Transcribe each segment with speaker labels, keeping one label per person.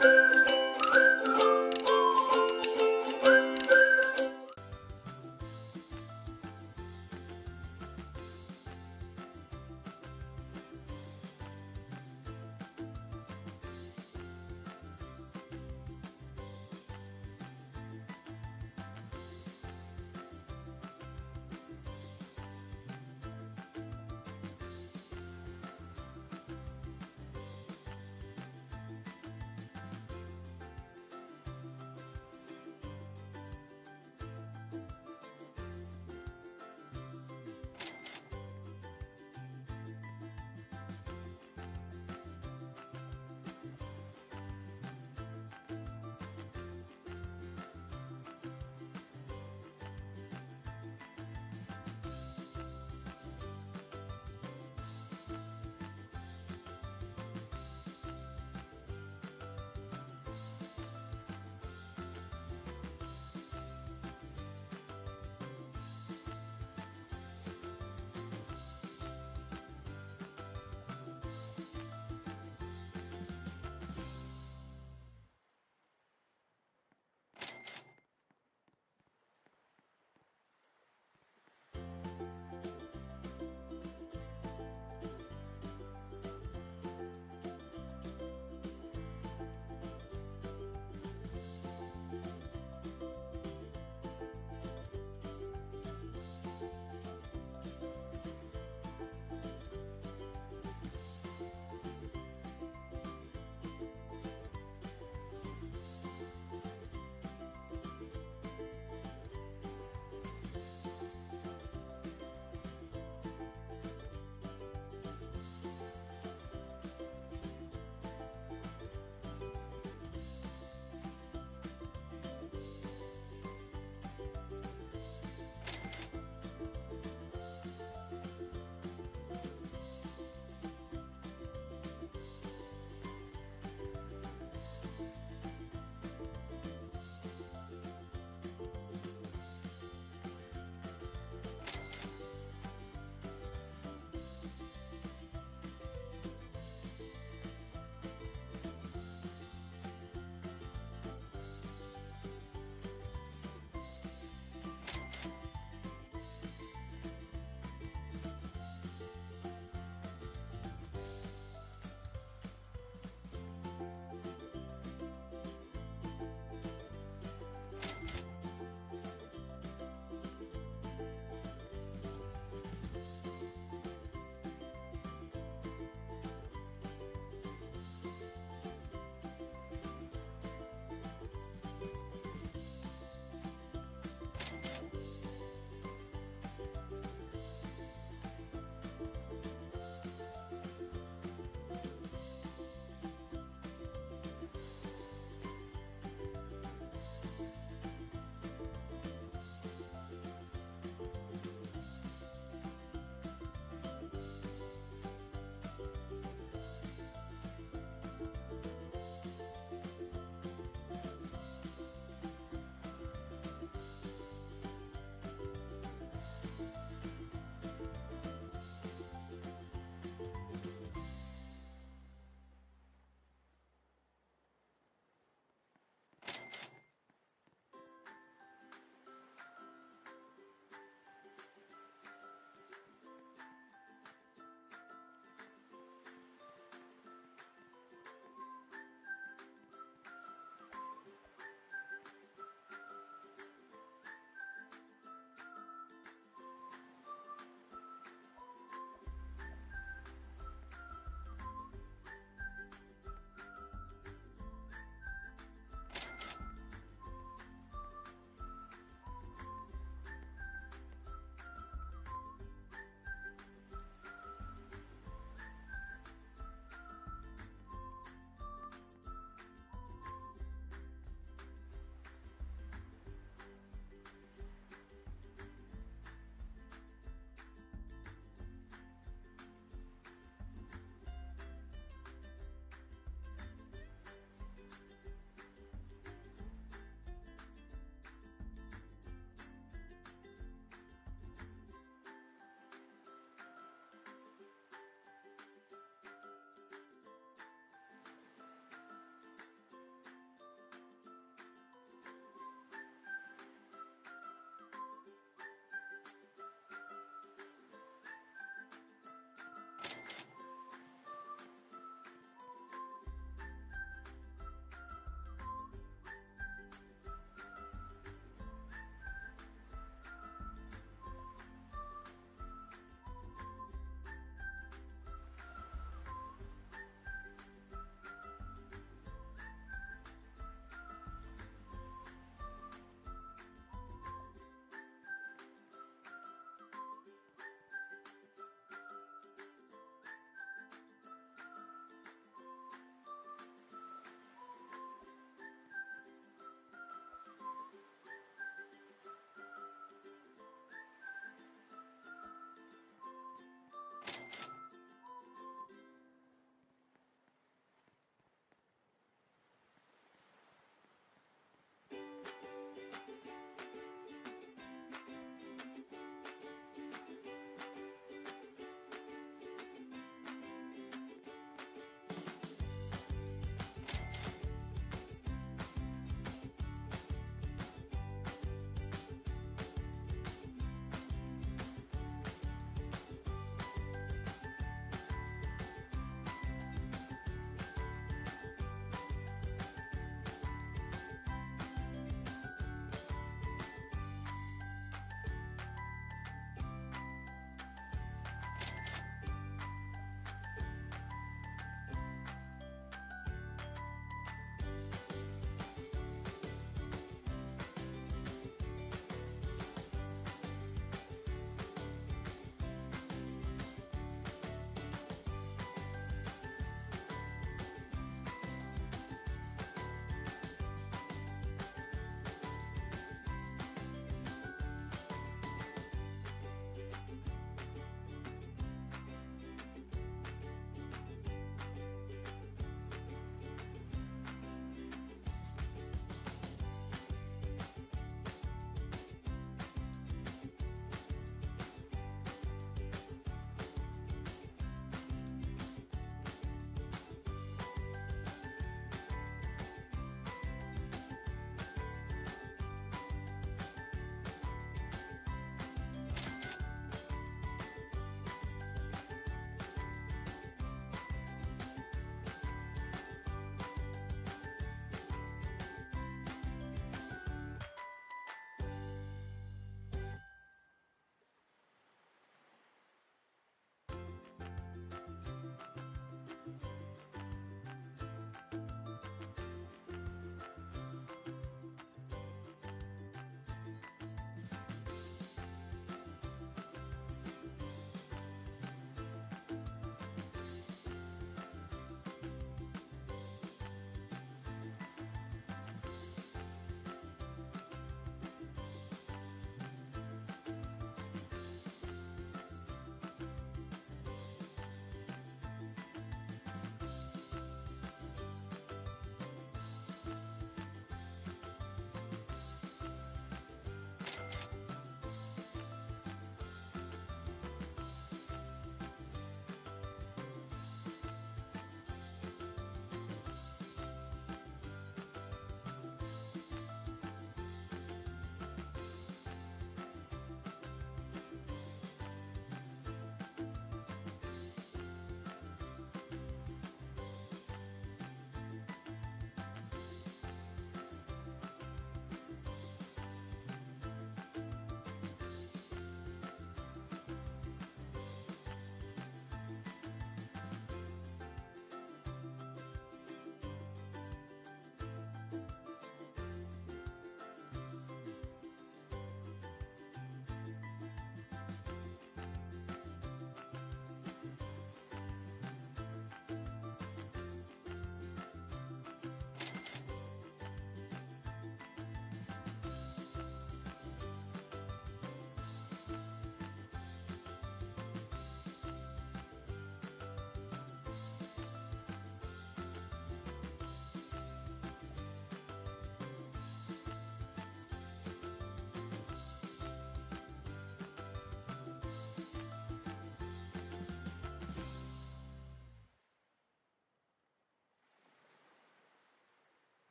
Speaker 1: Bye.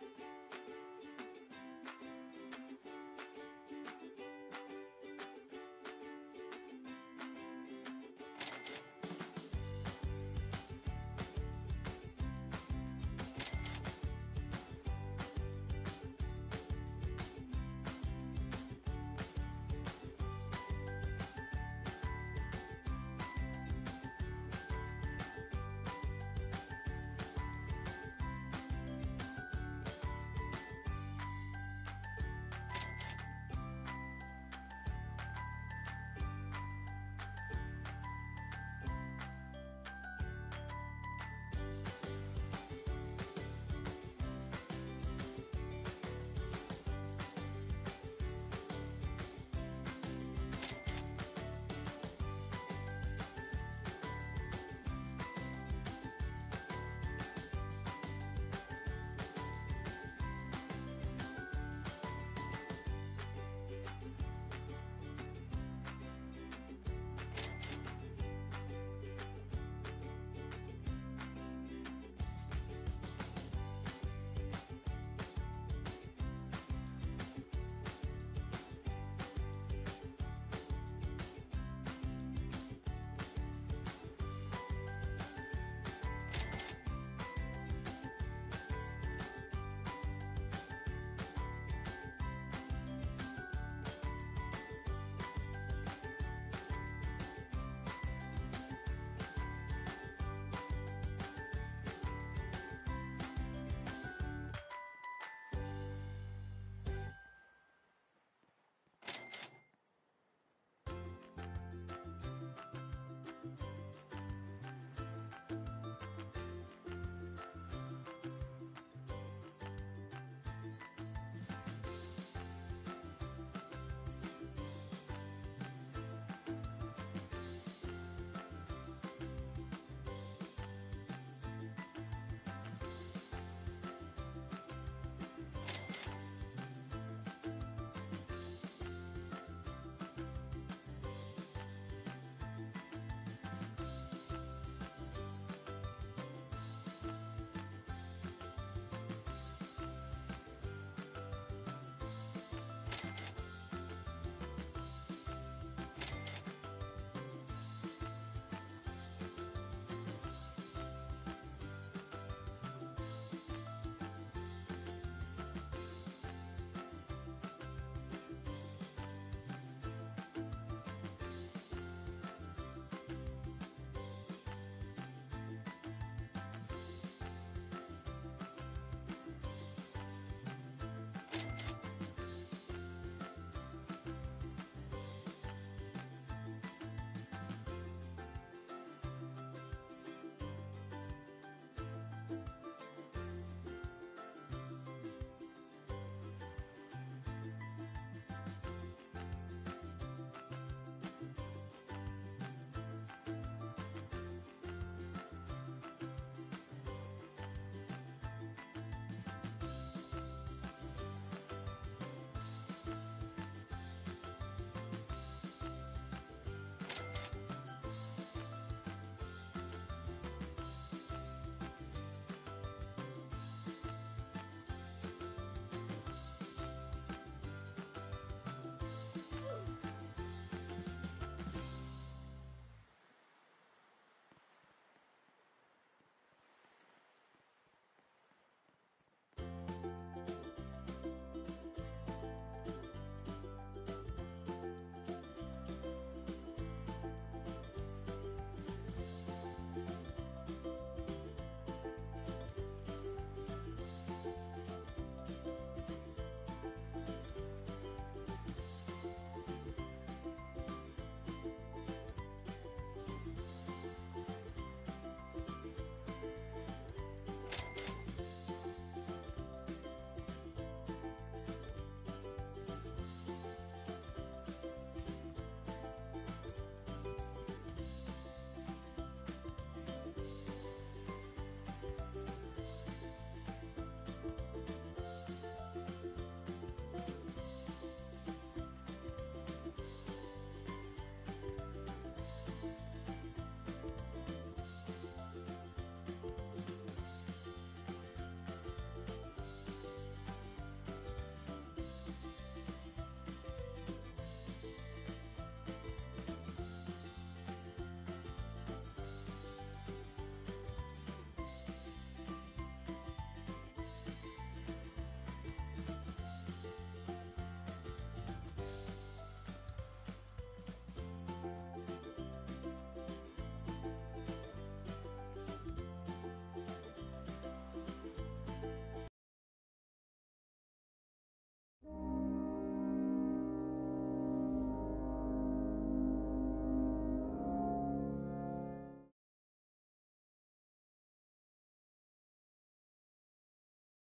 Speaker 1: Bye.